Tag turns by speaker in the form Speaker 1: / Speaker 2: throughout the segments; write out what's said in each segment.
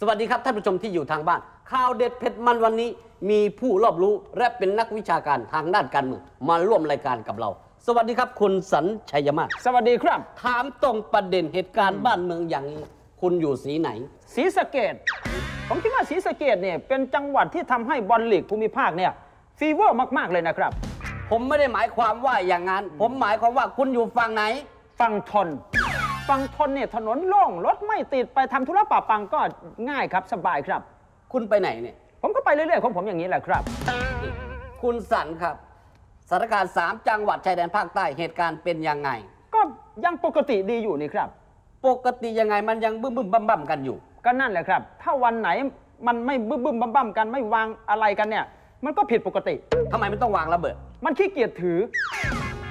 Speaker 1: สวัสดีครับท่านผู้ชมที่อยู่ทางบ้าน ข่าวเด็ดเผ็ดมันวันนี้ มีผู้รอบรู้และเป็นนักวิชาการทางด้านการเมืองมาร่วมรายการกับเรา สวัสดีครับ คุณสัญชัยมาศ
Speaker 2: สวัสดีครับ
Speaker 1: ถามตรงประเด็นเหตุการณ์บ้านเมืองอย่างนี้ คุณอยู่สีไหน
Speaker 2: ศรีสะเกดผมคิดว่าศรีสะเกดเนี่ยเป็นจังหวัดที่ทำให้บอลลีกภูมิภาคเนี่ยฟีเวอร์มาก ๆ เลยนะครับ
Speaker 1: ผมไม่ได้หมายความว่าอย่างนั้น ผมหมายความว่าคุณอยู่ฝั่งไหน
Speaker 2: ฟังทน ฟังทนเนี่ยถนนโล่งรถไม่ติดไปทำธุระป่าปังก็ง่ายครับสบายครับ
Speaker 1: คุณไปไหนเนี่ย
Speaker 2: ผมก็ไปเรื่อยๆของผมอย่างนี้แหละครับ
Speaker 1: คุณสันครับสถานการณ์สามจังหวัดชายแดนภาคใต้เหตุการณ์เป็นยังไง
Speaker 2: ก็ยังปกติดีอยู่นี่ครับ
Speaker 1: ปกติยังไงมันยังบึ้มบึ้มบั่มบั่มกันอยู่
Speaker 2: ก็นั่นแหละครับ ถ้าวันไหนมันไม่บึ้มบึ้มบั่มบั่มกันไม่วางอะไรกันเนี่ย มันก็ผิดปกติ
Speaker 1: ทำไมมันต้องวางระเบิด
Speaker 2: มันขี้เกียจถือ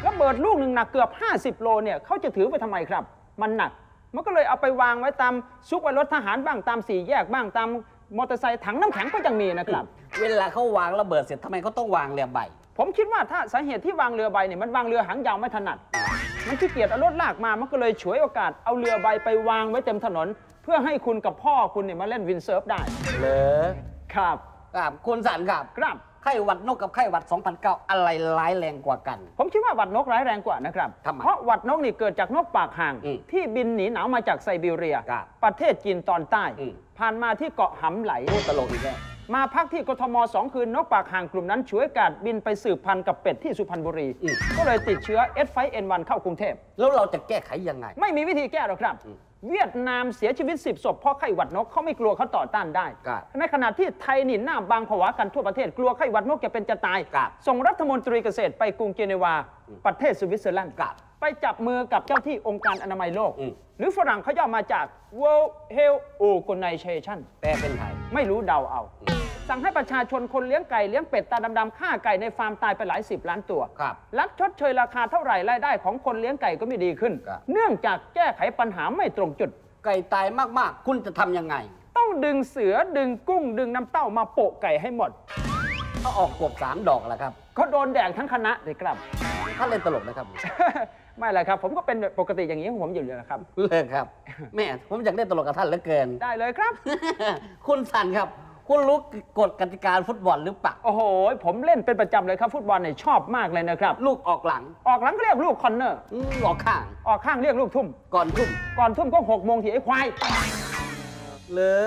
Speaker 2: ระเบิดลูกหนึ่งหนักเกือบ 50 โลเนี่ยเขาจะถือไปทำไมครับ มันหนัก มันก็เลยเอาไปวางไว้ตามซุกไว้รถทหารบ้างตามสี่แยกบ้างตามมอเตอร์ไซค์ถังน้ำแข็งก็ยังมีนะครับ
Speaker 1: เวลาเขาวางระเบิดเสร็จทำไมเขาต้องวางเรือใบ
Speaker 2: ผมคิดว่าถ้าสาเหตุที่วางเรือใบเนี่ยมันวางเรือหางยาวไม่ถนัด มันขี้เกียจเอารถลากมา มันก็เลยฉวยโอกาสเอาเรือใบไปวางไว้เต็มถนน เพื่อให้คุณกับพ่อคุณเนี่ยมาเล่น windsurf ได้
Speaker 1: เหรอ
Speaker 2: ครับ
Speaker 1: ครับคุณสันครับ
Speaker 2: ครับ
Speaker 1: ไข้หวัดนกกับไข้หวัด 2009 อะไรร้ายแรงกว่ากัน
Speaker 2: ผมคิดว่าหวัดนกร้ายแรงกว่านะครับ
Speaker 1: ทำไม
Speaker 2: เพราะหวัดนกนี่เกิดจากนกปากห่าง
Speaker 1: อืม
Speaker 2: ที่บินหนีหนาวมาจากไซบีเรีย
Speaker 1: ครับ
Speaker 2: ประเทศจีนตอนใต้
Speaker 1: อืม
Speaker 2: ผ่านมาที่เกาะหำไหล
Speaker 1: พูดตลกอีกแล้ว
Speaker 2: มาพักที่กทมสองคืนนกปากห่างกลุ่มนั้นฉวยโอกาสบินไปสืบพันธุ์กับเป็ดที่สุพรรณบุรี
Speaker 1: อืม
Speaker 2: ก็เลยติดเชื้อ S5N1 เข้ากรุงเทพ
Speaker 1: แล้วเราจะแก้ไขยังไง
Speaker 2: ไม่มีวิธีแก้หรอกครับ
Speaker 1: อืม
Speaker 2: เวียดนามเสียชีวิต 10ศพเพราะไข้หวัดนกเขาไม่กลัวเขาต่อต้านได้
Speaker 1: ครับ
Speaker 2: ในขณะที่ไทยนี่หน้าบางผวากันทั่วประเทศกลัวไข้หวัดนกจะเป็นจะตาย
Speaker 1: ครับ
Speaker 2: ส่งรัฐมนตรีเกษตรไปกรุงเจนีวา ประเทศสวิตเซอร์แลนด์
Speaker 1: ครับ
Speaker 2: ไปจับมือกับเจ้าที่องค์การอนามัยโลก
Speaker 1: อืม
Speaker 2: หรือฝรั่งเขาย่อมาจาก World Health Organization
Speaker 1: แปลเป็นไทย
Speaker 2: ไม่รู้เดาเอา
Speaker 1: อืม
Speaker 2: สั่งให้ประชาชนคนเลี้ยงไก่เลี้ยงเป็ดตาดำๆฆ่าไก่ในฟาร์มตายไปหลายสิบล้านตัว
Speaker 1: ครับ
Speaker 2: รัฐชดเชยราคาเท่าไหร่รายได้ของคนเลี้ยงไก่ก็ไม่ดีขึ้น
Speaker 1: ครับ
Speaker 2: เนื่องจากแก้ไขปัญหาไม่ตรงจุด
Speaker 1: ไก่ตายมากๆ คุณจะทำยังไง
Speaker 2: ต้องดึงเสือดึงกุ้งดึงน้ำเต้ามาโปะไก่ให้หมด
Speaker 1: ถ้าออกกบสามดอกแล้วครับ
Speaker 2: เขาโดนแดกทั้งคณะเลยครับ
Speaker 1: ถ้าเล่นตลกนะครับ
Speaker 2: ไม่เลยครับ ผมก็เป็นปกติอย่างนี้ของผมอยู่เลยนะครับ
Speaker 1: เลิกครับแม่ผมอยากเล่นตลกกับท่านเหลือเกิน
Speaker 2: ได้เลยครับ
Speaker 1: คุณสันครับ คุณรู้กฎกติกาฟุตบอลหรือเปล่า
Speaker 2: โอ้โห ผมเล่นเป็นประจำเลยครับฟุตบอลเนี่ยชอบมากเลยนะครับ
Speaker 1: ลูกออกหลัง
Speaker 2: ออกหลังก็เรียกลูก corner
Speaker 1: อืมออกข้าง
Speaker 2: ออกข้างเรียกลูกทุ่ม
Speaker 1: ก่อนทุ่ม
Speaker 2: ก่อนทุ่มก็หกโมงทีไอ้ควาย
Speaker 1: เหรอ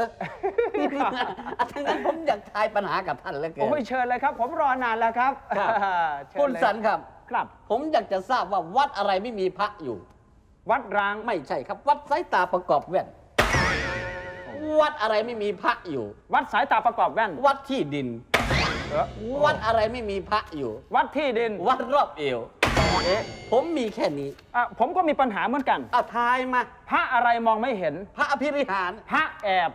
Speaker 1: อะทั้างนั้นผมอยากทายปัญหากับท่านเหลือเกิ
Speaker 2: โอ้
Speaker 1: น
Speaker 2: ยเชิญเลยครับ ผมรอนานแล้วครับ
Speaker 1: ครับ
Speaker 2: เชิญ
Speaker 1: คุณ
Speaker 2: เลย
Speaker 1: สันครับ
Speaker 2: ครับ
Speaker 1: ผมอยากจะทราบว่าวัดอะไรไม่มีพระอยู่
Speaker 2: วัดร้าง
Speaker 1: ไม่ใช่ครับ วัดสายตาประกอบแว่น วัดอะไรไม่มีพระอยู่
Speaker 2: วัดสายตาประกอบแว่น
Speaker 1: วัดที่ดิน
Speaker 2: เอ้อ
Speaker 1: วัดอะไรไม่มีพระอยู่
Speaker 2: วัดที่ดิน
Speaker 1: วัดรอบเอว
Speaker 2: เอ๊ะ
Speaker 1: ผมมีแค่นี้
Speaker 2: อะผมก็มีปัญหาเหมือนกัน
Speaker 1: เอาทายมา
Speaker 2: พระอะไรมองไม่เห็น
Speaker 1: พระอภิริหาร
Speaker 2: พระแอบ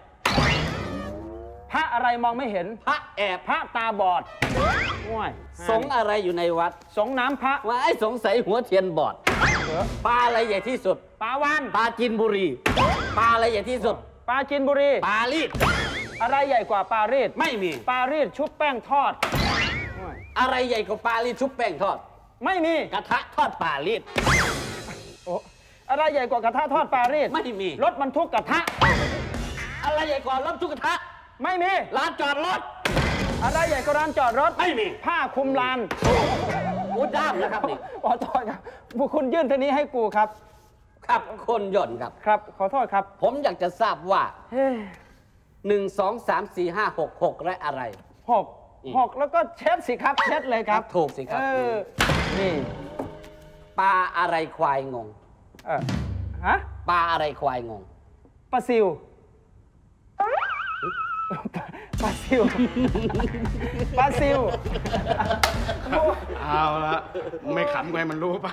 Speaker 2: พระอะไรมองไม่เห็น
Speaker 1: พระแอบ
Speaker 2: พระตาบอดว้าย
Speaker 1: สงฆ์อะไรอยู่ในวัด
Speaker 2: สงน้ำพระ
Speaker 1: ว่าไอ้สงสัยหัวเทียนบอด
Speaker 2: เอ้อ
Speaker 1: ปลาอะไรใหญ่ที่สุด
Speaker 2: ปลาวาน
Speaker 1: ปลาจินบุรีปลาอะไรใหญ่ที่สุด
Speaker 2: ปลาจินบุรี
Speaker 1: ปลาลีด
Speaker 2: อะไรใหญ่กว่าปลารีด
Speaker 1: ไม่มี
Speaker 2: ปลารีดชุบแป้งทอดว้าย
Speaker 1: อะไรใหญ่กว่าปลาลีดชุบแป้งทอด
Speaker 2: ไม่มี
Speaker 1: กระทะทอดปลาลีด
Speaker 2: โอ้อะไรใหญ่กว่ากระทะทอดปลารีด
Speaker 1: ไม่มี
Speaker 2: รถบรรทุกกระทะ
Speaker 1: อะไรใหญ่กว่ารถทุกกระทะ
Speaker 2: ไม่มี
Speaker 1: ร้านจอดรถ
Speaker 2: อะไรใหญ่กว่าร้านจอดรถ
Speaker 1: ไม่มี
Speaker 2: ผ้าคลุมลาน
Speaker 1: โอ้ด้ามนะครับนี่
Speaker 2: ขอโทษครับพวกคุณยื่นเท่านี้ให้กูครับ
Speaker 1: ครับคนหย่อนครับ
Speaker 2: ครับ ขอโทษครับ
Speaker 1: ผมอยากจะทราบว่า
Speaker 2: เฮ้ย
Speaker 1: 1 2 3 4 5 6 6และอะไร
Speaker 2: หก
Speaker 1: อืม
Speaker 2: หกแล้วก็เช็ดสิครับ เช็ดเลยครับ
Speaker 1: ถูกสิครับ
Speaker 2: เออ นี่
Speaker 1: ปลาอะไรควายงง
Speaker 2: เออฮะ
Speaker 1: ปลาอะไรควายงง
Speaker 2: ปลาซิวปลาซิวปลาซิว
Speaker 3: เอาละไม่ขำไงมันรู้ไป